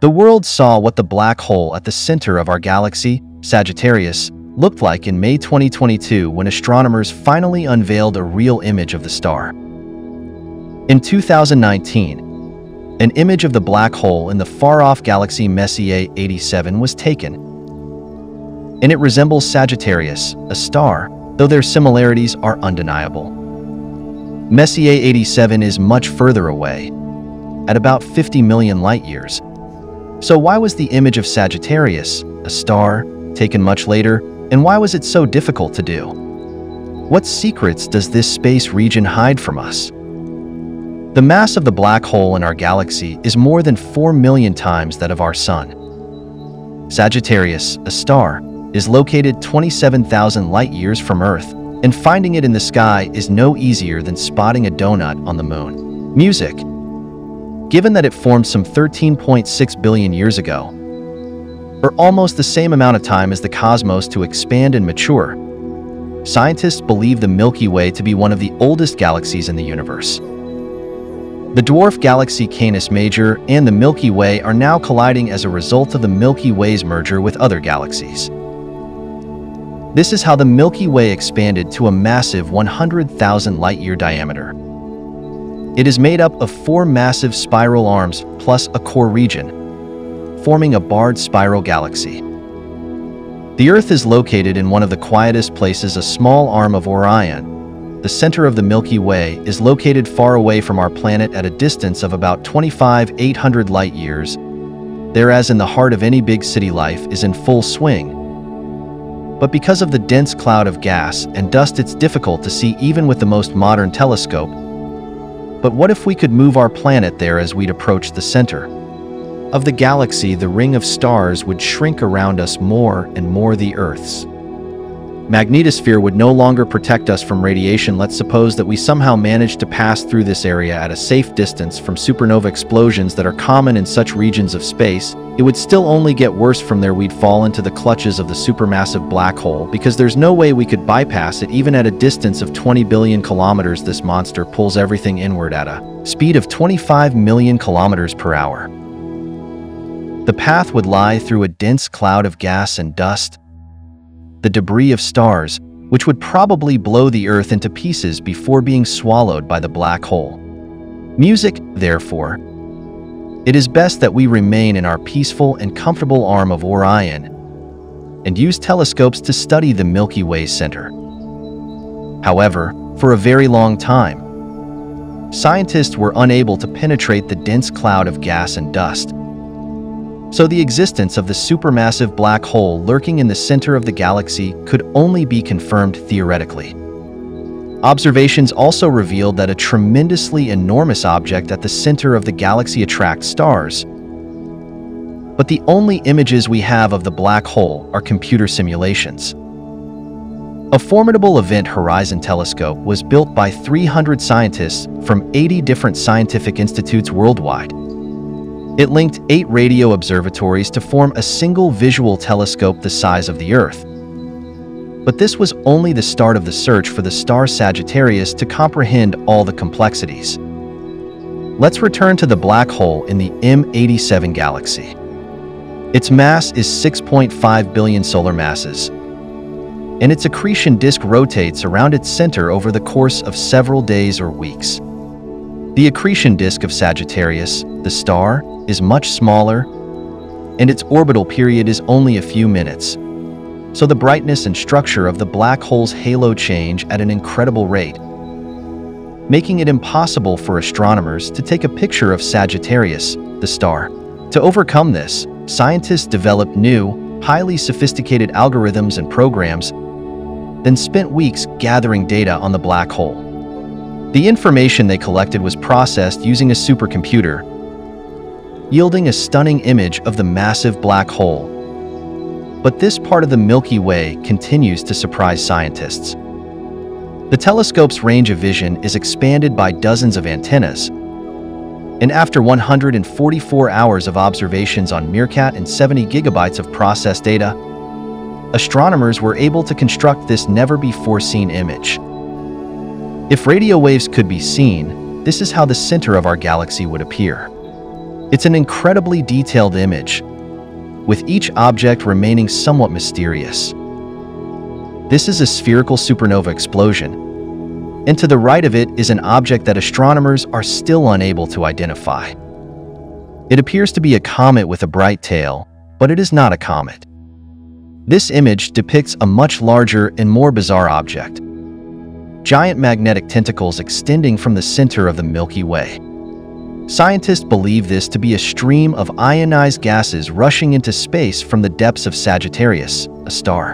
The world saw what the black hole at the center of our galaxy, Sagittarius, looked like in May 2022 when astronomers finally unveiled a real image of the star. In 2019, an image of the black hole in the far-off galaxy Messier 87 was taken. And it resembles Sagittarius, a star, though their similarities are undeniable. Messier 87 is much further away, at about 50 million light-years. So why was the image of Sagittarius, a star, taken much later, and why was it so difficult to do? What secrets does this space region hide from us? The mass of the black hole in our galaxy is more than 4 million times that of our Sun. Sagittarius A*, is located 27,000 light-years from Earth, and finding it in the sky is no easier than spotting a donut on the moon. Music. Given that it formed some 13.6 billion years ago, or almost the same amount of time as the cosmos to expand and mature, scientists believe the Milky Way to be one of the oldest galaxies in the universe. The dwarf galaxy Canis Major and the Milky Way are now colliding as a result of the Milky Way's merger with other galaxies. This is how the Milky Way expanded to a massive 100,000 light-year diameter. It is made up of four massive spiral arms plus a core region, forming a barred spiral galaxy. The Earth is located in one of the quietest places a small arm of Orion. The center of the Milky Way is located far away from our planet at a distance of about 25,800 light-years, thereas in the heart of any big city life is in full swing, but because of the dense cloud of gas and dust it's difficult to see even with the most modern telescope. But what if we could move our planet there as we'd approach the center? Of the galaxy, the ring of stars would shrink around us more and more the Earth's magnetosphere would no longer protect us from radiation. Let's suppose that we somehow managed to pass through this area at a safe distance from supernova explosions that are common in such regions of space. It would still only get worse from there we'd fall into the clutches of the supermassive black hole because there's no way we could bypass it even at a distance of 20 billion kilometers this monster pulls everything inward at a speed of 25 million kilometers per hour. The path would lie through a dense cloud of gas and dust, the debris of stars, which would probably blow the Earth into pieces before being swallowed by the black hole. Music, therefore, it is best that we remain in our peaceful and comfortable arm of Orion and use telescopes to study the Milky Way center. However, for a very long time, scientists were unable to penetrate the dense cloud of gas and dust, so the existence of the supermassive black hole lurking in the center of the galaxy could only be confirmed theoretically. Observations also revealed that a tremendously enormous object at the center of the galaxy attracts stars. But the only images we have of the black hole are computer simulations. A formidable Event Horizon telescope was built by 300 scientists from 80 different scientific institutes worldwide. It linked eight radio observatories to form a single visual telescope the size of the Earth. But this was only the start of the search for the star Sagittarius to comprehend all the complexities. Let's return to the black hole in the M87 galaxy. Its mass is 6.5 billion solar masses, and its accretion disk rotates around its center over the course of several days or weeks. The accretion disk of Sagittarius, the star, is much smaller, and its orbital period is only a few minutes. So the brightness and structure of the black hole's halo change at an incredible rate, making it impossible for astronomers to take a picture of Sagittarius, the star. To overcome this, scientists developed new, highly sophisticated algorithms and programs, then spent weeks gathering data on the black hole. The information they collected was processed using a supercomputer, yielding a stunning image of the massive black hole. But this part of the Milky Way continues to surprise scientists. The telescope's range of vision is expanded by dozens of antennas, and after 144 hours of observations on MeerKAT and 70 gigabytes of processed data, astronomers were able to construct this never-before-seen image. If radio waves could be seen, this is how the center of our galaxy would appear. It's an incredibly detailed image, with each object remaining somewhat mysterious. This is a spherical supernova explosion, and to the right of it is an object that astronomers are still unable to identify. It appears to be a comet with a bright tail, but it is not a comet. This image depicts a much larger and more bizarre object. Giant magnetic tentacles extending from the center of the Milky Way. Scientists believe this to be a stream of ionized gases rushing into space from the depths of Sagittarius, a star.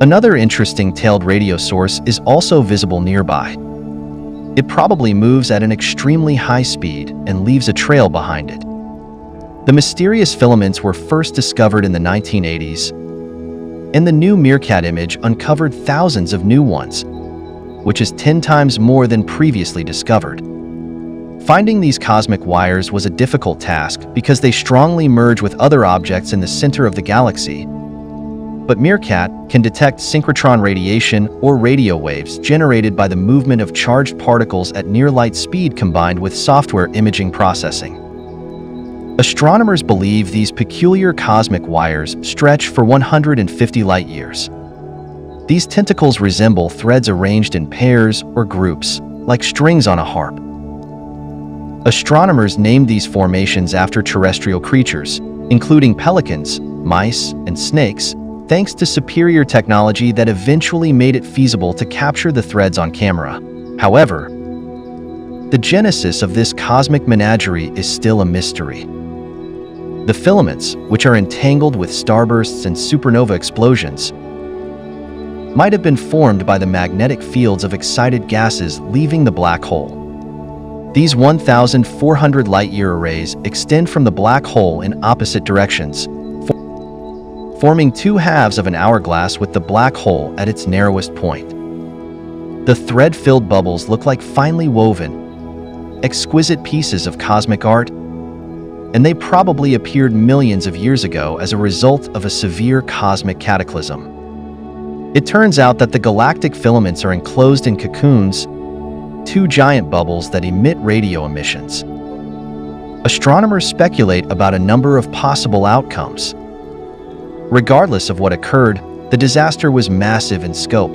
Another interesting tailed radio source is also visible nearby. It probably moves at an extremely high speed and leaves a trail behind it. The mysterious filaments were first discovered in the 1980s, and the new MeerKAT image uncovered thousands of new ones, which is 10 times more than previously discovered. Finding these cosmic wires was a difficult task because they strongly merge with other objects in the center of the galaxy. But MeerKAT can detect synchrotron radiation or radio waves generated by the movement of charged particles at near-light speed combined with software imaging processing. Astronomers believe these peculiar cosmic wires stretch for 150 light-years. These tentacles resemble threads arranged in pairs or groups, like strings on a harp. Astronomers named these formations after terrestrial creatures, including pelicans, mice, and snakes, thanks to superior technology that eventually made it feasible to capture the threads on camera. However, the genesis of this cosmic menagerie is still a mystery. The filaments, which are entangled with starbursts and supernova explosions, might have been formed by the magnetic fields of excited gases leaving the black hole. These 1,400 light-year arrays extend from the black hole in opposite directions, forming two halves of an hourglass with the black hole at its narrowest point. The thread-filled bubbles look like finely woven, exquisite pieces of cosmic art, and they probably appeared millions of years ago as a result of a severe cosmic cataclysm. It turns out that the galactic filaments are enclosed in cocoons two giant bubbles that emit radio emissions. Astronomers speculate about a number of possible outcomes. Regardless of what occurred, the disaster was massive in scope,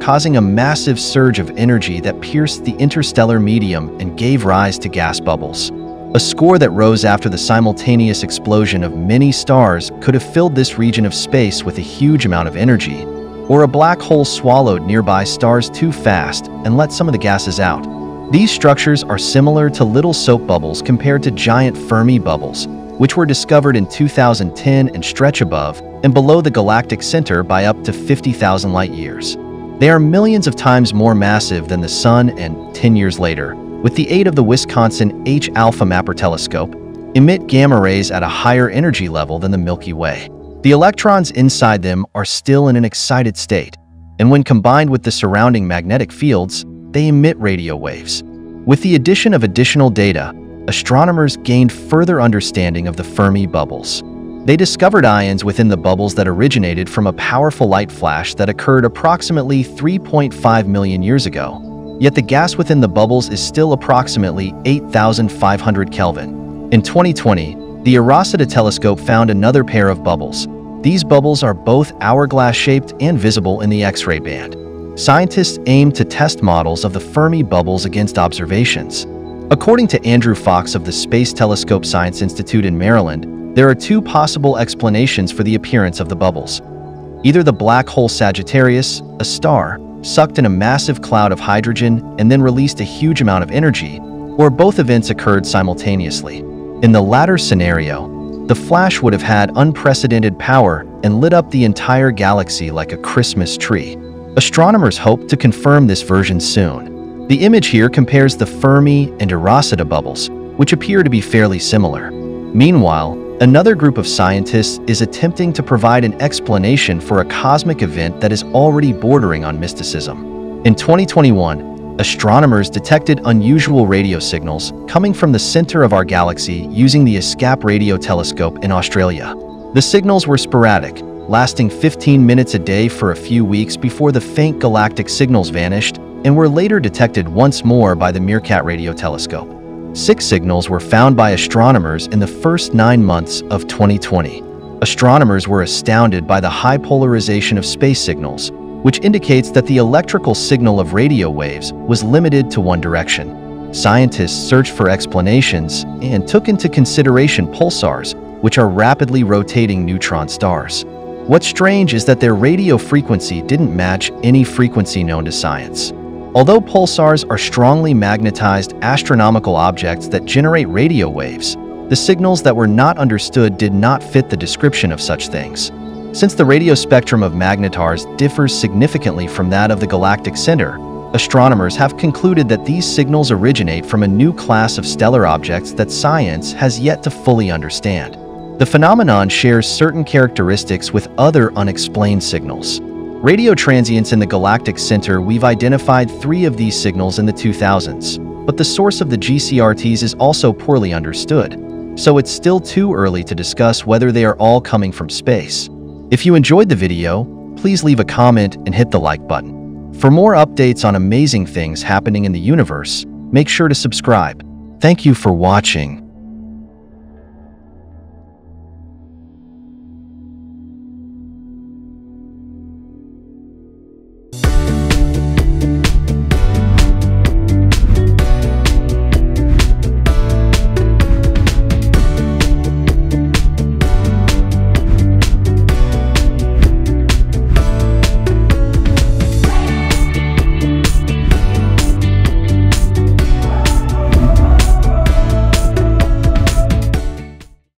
causing a massive surge of energy that pierced the interstellar medium and gave rise to gas bubbles. A score that rose after the simultaneous explosion of many stars could have filled this region of space with a huge amount of energy, or a black hole swallowed nearby stars too fast and let some of the gases out. These structures are similar to little soap bubbles compared to giant Fermi bubbles, which were discovered in 2010 and stretch above and below the galactic center by up to 50,000 light-years. They are millions of times more massive than the Sun and, 10 years later, with the aid of the Wisconsin H-alpha Mapper telescope, emit gamma rays at a higher energy level than the Milky Way. The electrons inside them are still in an excited state, and when combined with the surrounding magnetic fields, they emit radio waves. With the addition of additional data, astronomers gained further understanding of the Fermi bubbles. They discovered ions within the bubbles that originated from a powerful light flash that occurred approximately 3.5 million years ago. Yet the gas within the bubbles is still approximately 8,500 Kelvin. In 2020, the eROSITA telescope found another pair of bubbles. These bubbles are both hourglass-shaped and visible in the X-ray band. Scientists aim to test models of the Fermi bubbles against observations. According to Andrew Fox of the Space Telescope Science Institute in Maryland, there are two possible explanations for the appearance of the bubbles. Either the black hole Sagittarius, a star, sucked in a massive cloud of hydrogen and then released a huge amount of energy, or both events occurred simultaneously. In the latter scenario, the flash would have had unprecedented power and lit up the entire galaxy like a Christmas tree. Astronomers hope to confirm this version soon. The image here compares the Fermi and eROSITA bubbles, which appear to be fairly similar. Meanwhile, another group of scientists is attempting to provide an explanation for a cosmic event that is already bordering on mysticism. In 2021, astronomers detected unusual radio signals coming from the center of our galaxy using the ASKAP radio telescope in Australia. The signals were sporadic, lasting 15 minutes a day for a few weeks before the faint galactic signals vanished and were later detected once more by the MeerKAT radio telescope. Six signals were found by astronomers in the first nine months of 2020. Astronomers were astounded by the high polarization of space signals, which indicates that the electrical signal of radio waves was limited to one direction. Scientists searched for explanations and took into consideration pulsars, which are rapidly rotating neutron stars. What's strange is that their radio frequency didn't match any frequency known to science. Although pulsars are strongly magnetized astronomical objects that generate radio waves, the signals that were not understood did not fit the description of such things. Since the radio spectrum of magnetars differs significantly from that of the galactic center, astronomers have concluded that these signals originate from a new class of stellar objects that science has yet to fully understand. The phenomenon shares certain characteristics with other unexplained signals. Radio transients in the galactic center, we've identified three of these signals in the 2000s, but the source of the GCRTs is also poorly understood, so it's still too early to discuss whether they are all coming from space. If you enjoyed the video, please leave a comment and hit the like button. For more updates on amazing things happening in the universe, make sure to subscribe. Thank you for watching.